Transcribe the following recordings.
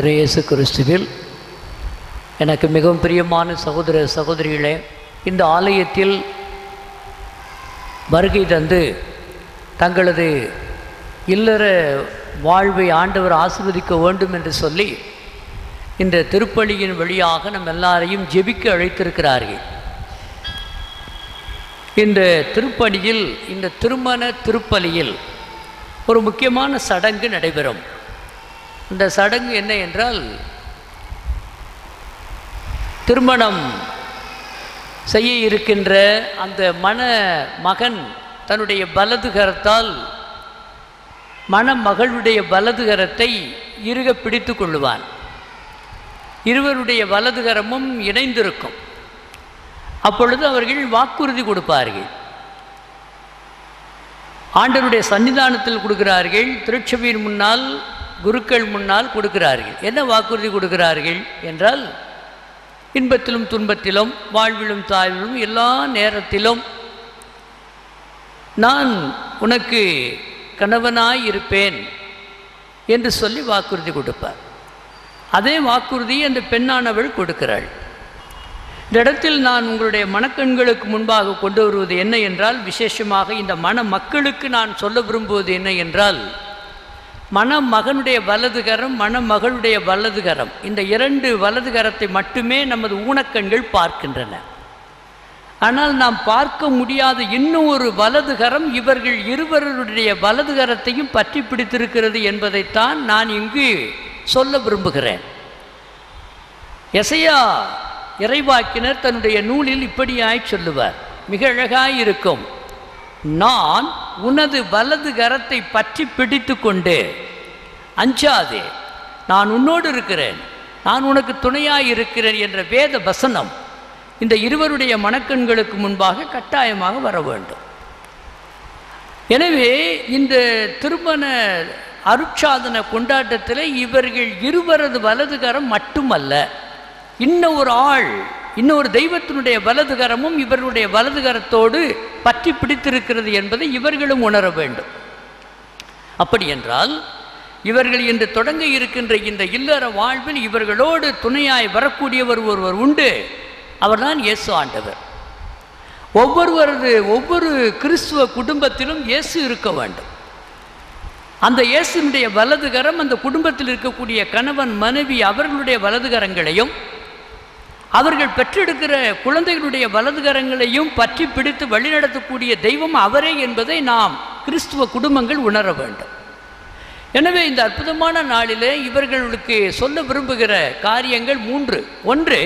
இயேசு கிறிஸ்துவில் எனக்கு மிகவும் பிரியமான சகோதர சகோதரிகளே இந்த ஆலயத்தில் வருகை தந்து தங்களது இல்லற வாழ்வை ஆண்டவர் ஆசிர்வதிக்க வேண்டும் என்று சொல்லி இந்த திருப்பலியின் வழியாக நம் எல்லாரையும் ஜெபிக்க அழைத்திருக்கிறார்கள். இந்த திருப்பலியில் இந்த திருமண திருப்பலியில் ஒரு முக்கியமான சடங்கு நடைபெறும். இந்த சடங்கு என்ன என்றால் திருமணம் செய்ய இருக்கின்ற அந்த மண மகன் தன்னுடைய பலதுகரத்தால் மணமகளுடைய வலதுகரத்தை இருக இறுக பிடித்து கொள்ளுவான். இருவருடைய வலதுகரமும் இணைந்திருக்கும். அப்பொழுது அவர்கள் வாக்குறுதி கொடுப்பார்கள். ஆண்டருடைய சன்னிதானத்தில் கொடுக்கிறார்கள் திருச்சபையின் முன்னால் குருக்கள் முன்னால் கொடுக்கிறார்கள். என்ன வாக்குறுதி கொடுக்கிறார்கள் என்றால் இன்பத்திலும் துன்பத்திலும் வாழ்விலும் தாழ்விலும் எல்லா நேரத்திலும் நான் உனக்கு கணவனாய் இருப்பேன் என்று சொல்லி வாக்குறுதி கொடுப்பார். அதே வாக்குறுதி அந்த பெண்ணானவள் கொடுக்கிறாள். இந்த இடத்தில் நான் உங்களுடைய மனக்கண்களுக்கு முன்பாக கொண்டு வருவது என்ன என்றால் விசேஷமாக இந்த மன மக்களுக்கு நான் சொல்ல விரும்புவது என்ன என்றால் மணமகனுடைய வலதுகரம் மணமகளுடைய வலதுகரம். இந்த இரண்டு வலதுகரத்தை மட்டுமே நமது ஊனக்கண்கள் பார்க்கின்றன. ஆனால் நாம் பார்க்க முடியாத இன்னும் ஒரு வலதுகரம் இவர்கள் இருவருடைய வலதுகரத்தையும் பற்றி பிடித்திருக்கிறது என்பதைத்தான் நான் இங்கு சொல்ல விரும்புகிறேன். எசையா இறைவாக்கினர் தன்னுடைய நூலில் இப்படியாய் சொல்லுவார். மிக அழகாய் இருக்கும். நான் உனது வலது கரத்தை பற்றி பிடித்து கொண்டு அஞ்சாதே நான் உன்னோடு இருக்கிறேன் நான் உனக்கு துணையாக இருக்கிறேன் என்ற வேத வசனம் இந்த இருவருடைய மனக்கண்களுக்கு முன்பாக கட்டாயமாக வர வேண்டும். எனவே இந்த திருமண அருட்சாதன கொண்டாட்டத்தில் இவர்கள் இருவரது வலதுகரம் மட்டுமல்ல இன்னும் ஒரு ஆள் இன்னொரு தெய்வத்தினுடைய வலதுகரமும் இவர்களுடைய வலதுகரத்தோடு பற்றி பிடித்திருக்கிறது என்பதை இவர்களும் உணர வேண்டும். அப்படி என்றால் இவர்கள் இன்று தொடங்க இருக்கின்ற இந்த இல்லற வாழ்வில் இவர்களோடு துணையாய் வரக்கூடியவர் ஒருவர் உண்டு. அவர்தான் இயேசு ஆண்டவர். ஒவ்வொருவரது ஒவ்வொரு கிறிஸ்துவ குடும்பத்திலும் இயேசு இருக்க வேண்டும். அந்த இயேசுனுடைய வலதுகரம் அந்த குடும்பத்தில் இருக்கக்கூடிய கணவன் மனைவி அவர்களுடைய வலதுகரங்களையும் அவர்கள் பெற்றெடுக்கிற குழந்தைகளுடைய வலதுகரங்களையும் பற்றி பிடித்து வழிநடத்தக்கூடிய தெய்வம் அவரே என்பதை நாம் கிறிஸ்துவ குடும்பங்கள் உணர வேண்டும். எனவே இந்த அற்புதமான நாளிலே இவர்களுக்கு சொல்ல விரும்புகிற காரியங்கள் மூன்று. ஒன்று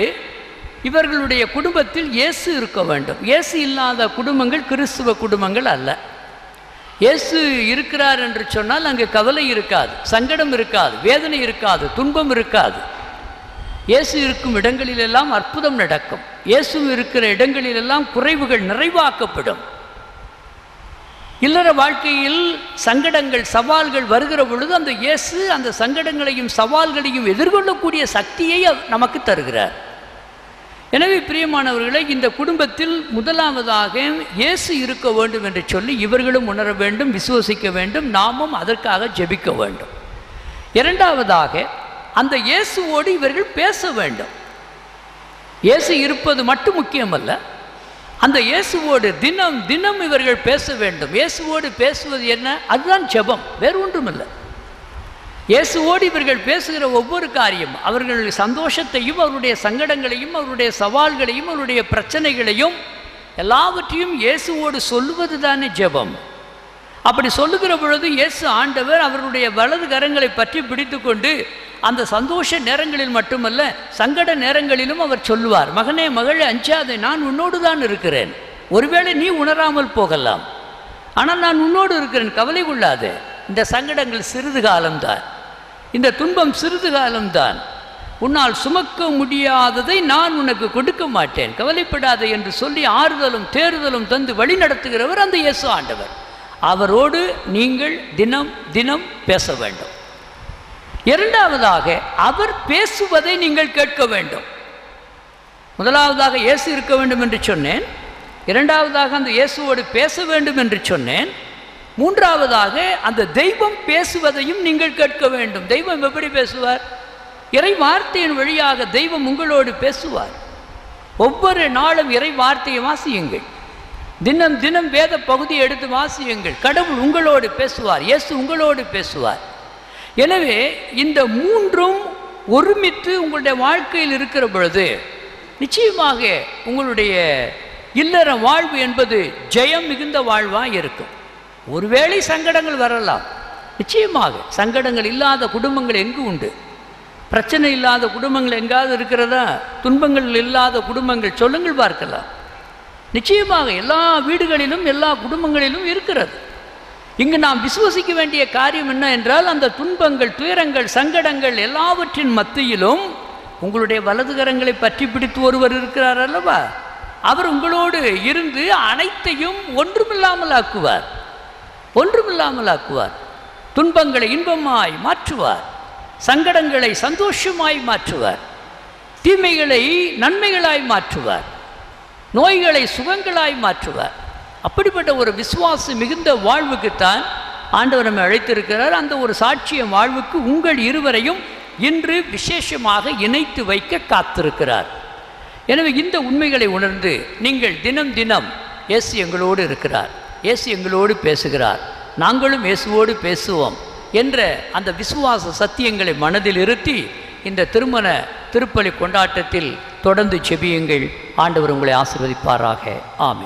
இவர்களுடைய குடும்பத்தில் இயேசு இருக்க வேண்டும். இயேசு இல்லாத குடும்பங்கள் கிறிஸ்துவ குடும்பங்கள் அல்ல. இயேசு இருக்கிறார் என்று சொன்னால் அங்கே கவலை இருக்காது சங்கடம் இருக்காது வேதனை இருக்காது துன்பம் இருக்காது. இயேசு இருக்கும் இடங்களிலெல்லாம் அற்புதம் நடக்கும். இயேசு இருக்கிற இடங்களிலெல்லாம் குறைவுகள் நிறைவாக்கப்படும். இல்லற வாழ்க்கையில் சங்கடங்கள் சவால்கள் வருகிற பொழுது அந்த இயேசு அந்த சங்கடங்களையும் சவால்களையும் எதிர்கொள்ளக்கூடிய சக்தியை நமக்கு தருகிறார். எனவே பிரியமானவர்களை இந்த குடும்பத்தில் முதலாவதாக இயேசு இருக்க வேண்டும் என்று சொல்லி இவர்களும் உணர வேண்டும் விசுவசிக்க வேண்டும் நாமும் அதற்காக ஜெபிக்க வேண்டும். இரண்டாவதாக அந்த இயேசுவோடு இவர்கள் பேச வேண்டும். இயேசு இருப்பது மட்டும் முக்கியமல்ல. அந்த இயேசுவோடு தினம் தினம் இவர்கள் பேச வேண்டும். இயேசுவோடு பேசுவது என்ன? அதுதான் ஜெபம். வேறு ஒன்றுமில்லை. இயேசுவோடு இவர்கள் பேசுகிற ஒவ்வொரு காரியம் அவர்களுடைய சந்தோஷத்தையும் அவருடைய சங்கடங்களையும் அவருடைய சவால்களையும் அவருடைய பிரச்சனைகளையும் எல்லாவற்றையும் இயேசுவோடு சொல்லுவது தானே ஜெபம். அப்படி சொல்லுகிற பொழுது இயேசு ஆண்டவர் அவருடைய வலது கரங்களை பற்றி பிடித்து கொண்டு அந்த சந்தோஷ நேரங்களில் மட்டுமல்ல சங்கட நேரங்களிலும் அவர் சொல்லுவார் மகனே மகளே அஞ்சாதே நான் உன்னோடு தான் இருக்கிறேன். ஒருவேளை நீ உணராமல் போகலாம். ஆனால் நான் உன்னோடு இருக்கிறேன் கவலை கொள்ளாதே. இந்த சங்கடங்கள் சிறிது காலம்தான். இந்த துன்பம் சிறிது காலம்தான். உன்னால் சுமக்க முடியாததை நான் உனக்கு கொடுக்க மாட்டேன். கவலைப்படாதே என்று சொல்லி ஆறுதலும் தேறுதலும் தந்து வழி நடத்துகிறவர் அந்த இயேசு ஆண்டவர். அவரோடு நீங்கள் தினம் தினம் பேச வேண்டும். இரண்டாவதாக அவர் பேசுவதை நீங்கள் கேட்க வேண்டும். முதலாவதாக இயேசு இருக்க வேண்டும் என்று சொன்னேன். இரண்டாவதாக அந்த இயேசுவோடு பேச வேண்டும் என்று சொன்னேன். மூன்றாவதாக அந்த தெய்வம் பேசுவதையும் நீங்கள் கேட்க வேண்டும். தெய்வம் எப்படி பேசுவார்? இறை வார்த்தையின் வழியாக தெய்வம் உங்களோடு பேசுவார். ஒவ்வொரு நாளும் இறை வார்த்தையை வாசியுங்கள். தினம் தினம் வேத பகுதியை எடுத்து வாசியுங்கள். கடவுள் உங்களோடு பேசுவார். இயேசு உங்களோடு பேசுவார். எனவே இந்த மூன்றும் ஒருமித்து உங்களுடைய வாழ்க்கையில் இருக்கிற பொழுது நிச்சயமாக உங்களுடைய இல்லற வாழ்வு என்பது ஜெயம் மிகுந்த வாழ்வாக இருக்கும். ஒருவேளை சங்கடங்கள் வரலாம். நிச்சயமாக சங்கடங்கள் இல்லாத குடும்பங்கள் எங்கு உண்டு? பிரச்சனை இல்லாத குடும்பங்கள் எங்காவது இருக்கிறதா? துன்பங்கள் இல்லாத குடும்பங்கள் சொல்லுங்கள் பார்க்கலாம். நிச்சயமாக எல்லா வீடுகளிலும் எல்லா குடும்பங்களிலும் இருக்கிறது. இங்கு நாம் விசுவசிக்க வேண்டிய காரியம் என்ன என்றால் அந்த துன்பங்கள் துயரங்கள் சங்கடங்கள் எல்லாவற்றின் மத்தியிலும் உங்களுடைய வலதுகரங்களை பற்றி பிடித்து ஒருவர் இருக்கிறார் அல்லவா? அவர் உங்களோடு இருந்து அனைத்தையும் ஒன்றுமில்லாமல் ஆக்குவார். ஒன்றுமில்லாமல் ஆக்குவார் துன்பங்களை இன்பமாய் மாற்றுவார். சங்கடங்களை சந்தோஷமாய் மாற்றுவார். தீமைகளை நன்மைகளாய் மாற்றுவார். நோய்களை சுகங்களாய் மாற்றுவார். அப்படிப்பட்ட ஒரு விசுவாச மிகுந்த வாழ்வுக்குத்தான் ஆண்டவர் நம்மை அழைத்திருக்கிறார். அந்த ஒரு சாட்சிய வாழ்வுக்கு உங்கள் இருவரையும் இன்று விசேஷமாக இணைத்து வைக்க காத்திருக்கிறார். எனவே இந்த உண்மைகளை உணர்ந்து நீங்கள் தினம் தினம் இயேசு எங்களோடு இருக்கிறார். இயேசு எங்களோடு பேசுகிறார். நாங்களும் இயேசுவோடு பேசுவோம் என்ற அந்த விசுவாச சத்தியங்களை மனதில் இருத்தி இந்த திருமண திருப்பலி கொண்டாட்டத்தில் தொடர்ந்து செபியுங்கள். ஆண்டவர் உங்களை ஆசிர்வதிப்பாராக. ஆமென்.